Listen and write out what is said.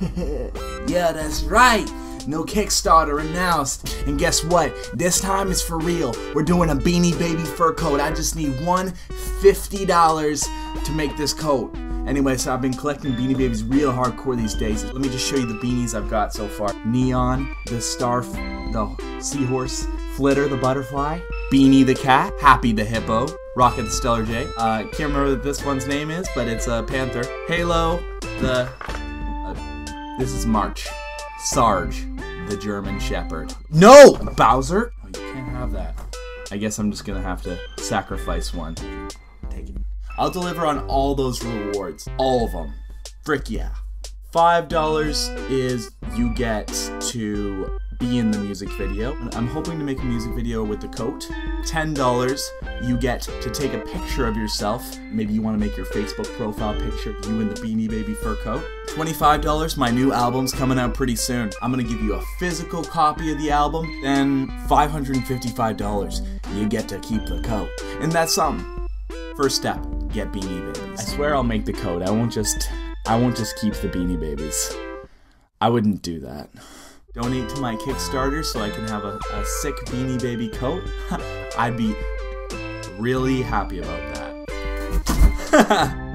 yeah, that's right. No Kickstarter announced. And guess what? This time it's for real. We're doing a Beanie Baby fur coat. I just need one $50 to make this coat. Anyway, so I've been collecting Beanie Babies real hardcore these days. Let me just show you the beanies I've got so far. Neon, the star, the seahorse, Flitter the butterfly, Beanie the cat, Happy the hippo, Rocket the Stellar J. Uh, can't remember what this one's name is, but it's a panther. Halo, the. This is March. Sarge, the German Shepherd. No! Bowser? Oh, you can't have that. I guess I'm just gonna have to sacrifice one. Take it. I'll deliver on all those rewards. All of them. Frick yeah. $5 is you get to be in the music video. I'm hoping to make a music video with the coat. $10, you get to take a picture of yourself. Maybe you want to make your Facebook profile picture, you in the Beanie Baby fur coat. $25, my new album's coming out pretty soon. I'm gonna give you a physical copy of the album. Then $555, you get to keep the coat. And that's something. First step, get Beanie Babies. I swear I'll make the coat. I won't just, I won't just keep the Beanie Babies. I wouldn't do that donate to my Kickstarter so I can have a, a sick Beanie Baby coat, I'd be really happy about that.